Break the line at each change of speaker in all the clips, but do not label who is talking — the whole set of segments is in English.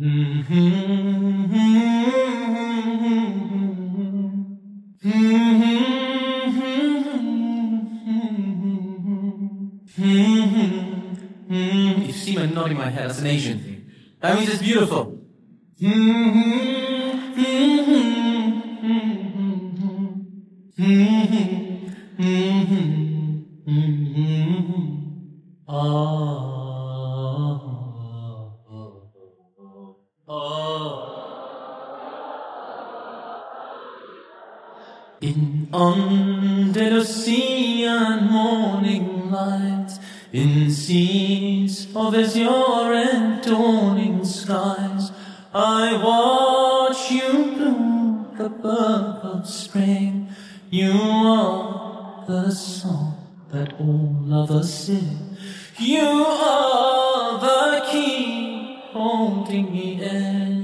Mm-hmm. You see me nodding my head, that's an Asian thing. That means it's beautiful. Mm-hmm. Mm-hmm. In Andalusian morning light, in seas of azure and dawning skies, I watch you bloom the birth of spring. You are the song that all lovers sing. You are the key holding me in.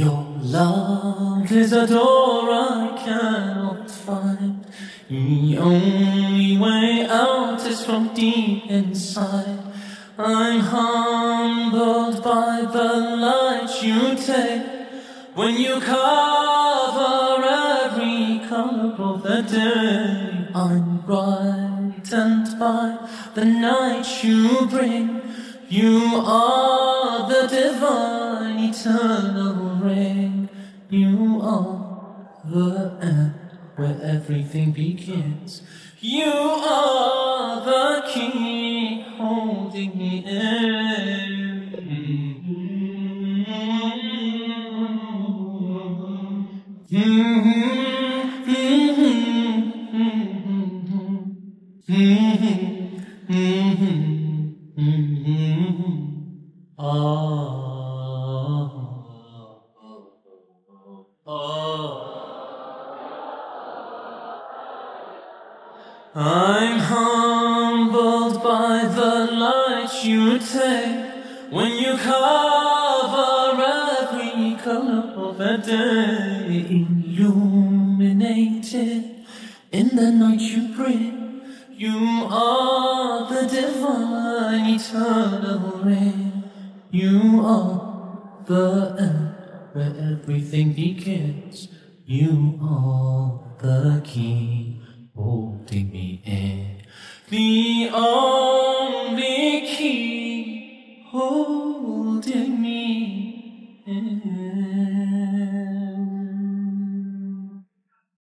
Your love is a door I cannot find. The only way out is from deep inside. I'm humbled by the light you take when you cover every color of the day. I'm brightened by the night you bring. You are the divine eternal ring. You are the end where everything begins. You are the key I'm humbled by the you take when you cover every color of a day, illuminated in the night you bring. You are the divine eternal ring. You are the end where everything begins. You are the key holding me in. The